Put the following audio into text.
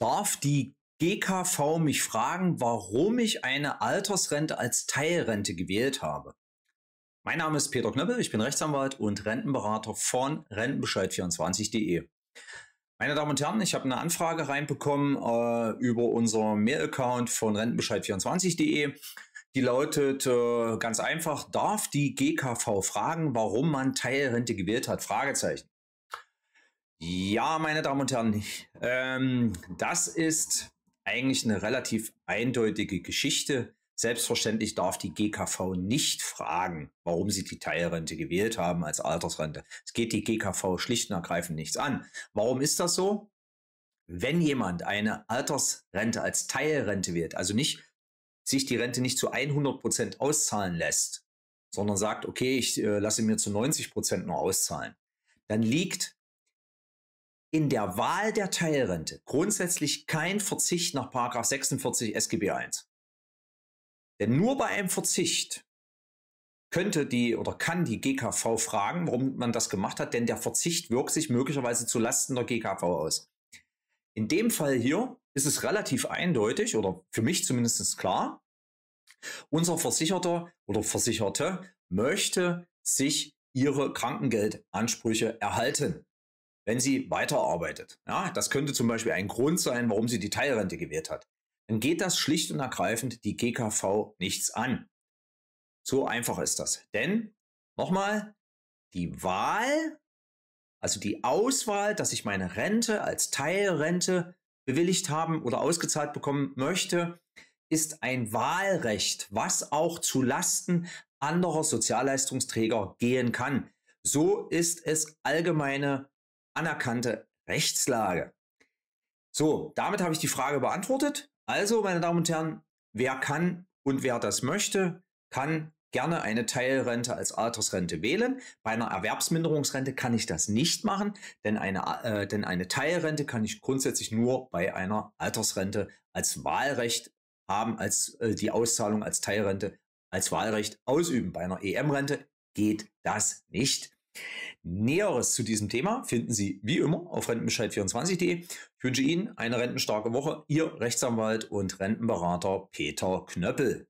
darf die GKV mich fragen, warum ich eine Altersrente als Teilrente gewählt habe. Mein Name ist Peter Knöppel, ich bin Rechtsanwalt und Rentenberater von Rentenbescheid24.de. Meine Damen und Herren, ich habe eine Anfrage reinbekommen äh, über unser Mail-Account von Rentenbescheid24.de. Die lautet äh, ganz einfach, darf die GKV fragen, warum man Teilrente gewählt hat? Fragezeichen. Ja, meine Damen und Herren, ähm, das ist eigentlich eine relativ eindeutige Geschichte. Selbstverständlich darf die GKV nicht fragen, warum sie die Teilrente gewählt haben als Altersrente. Es geht die GKV schlicht und ergreifend nichts an. Warum ist das so? Wenn jemand eine Altersrente als Teilrente wählt, also nicht sich die Rente nicht zu 100 Prozent auszahlen lässt, sondern sagt, okay, ich äh, lasse mir zu 90 Prozent nur auszahlen, dann liegt in der Wahl der Teilrente grundsätzlich kein Verzicht nach 46 SGB I. Denn nur bei einem Verzicht könnte die oder kann die GKV fragen, warum man das gemacht hat, denn der Verzicht wirkt sich möglicherweise zu Lasten der GKV aus. In dem Fall hier ist es relativ eindeutig oder für mich zumindest klar, unser Versicherter oder Versicherte möchte sich ihre Krankengeldansprüche erhalten wenn sie weiterarbeitet. Ja, das könnte zum Beispiel ein Grund sein, warum sie die Teilrente gewählt hat. Dann geht das schlicht und ergreifend die GKV nichts an. So einfach ist das. Denn, nochmal, die Wahl, also die Auswahl, dass ich meine Rente als Teilrente bewilligt haben oder ausgezahlt bekommen möchte, ist ein Wahlrecht, was auch zu Lasten anderer Sozialleistungsträger gehen kann. So ist es allgemeine anerkannte Rechtslage. So, damit habe ich die Frage beantwortet. Also, meine Damen und Herren, wer kann und wer das möchte, kann gerne eine Teilrente als Altersrente wählen. Bei einer Erwerbsminderungsrente kann ich das nicht machen, denn eine, äh, denn eine Teilrente kann ich grundsätzlich nur bei einer Altersrente als Wahlrecht haben, als äh, die Auszahlung als Teilrente als Wahlrecht ausüben. Bei einer EM-Rente geht das nicht. Näheres zu diesem Thema finden Sie wie immer auf rentenbescheid24.de. Ich wünsche Ihnen eine rentenstarke Woche. Ihr Rechtsanwalt und Rentenberater Peter Knöppel.